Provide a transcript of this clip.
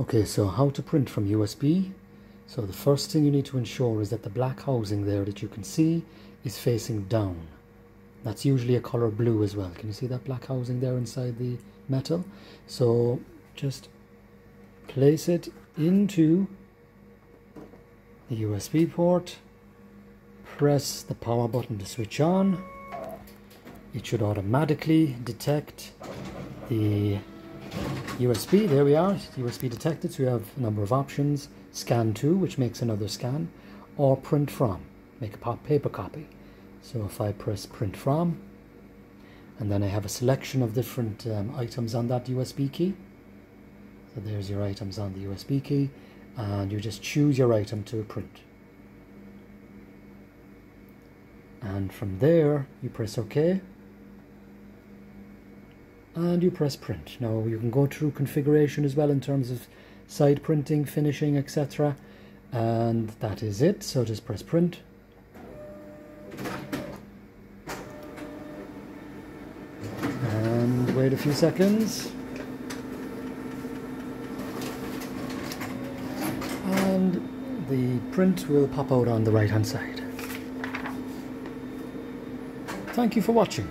Okay, so how to print from USB. So the first thing you need to ensure is that the black housing there that you can see is facing down. That's usually a color blue as well. Can you see that black housing there inside the metal? So just place it into the USB port, press the power button to switch on. It should automatically detect the USB, there we are, USB detected, so we have a number of options. Scan to, which makes another scan, or print from, make a paper copy. So if I press print from, and then I have a selection of different um, items on that USB key. So there's your items on the USB key, and you just choose your item to print. And from there, you press OK and you press print. Now you can go through configuration as well in terms of side printing, finishing, etc. And that is it. So just press print. And wait a few seconds. And the print will pop out on the right hand side. Thank you for watching.